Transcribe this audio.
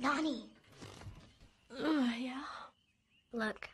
Nani. Uh, yeah? Look,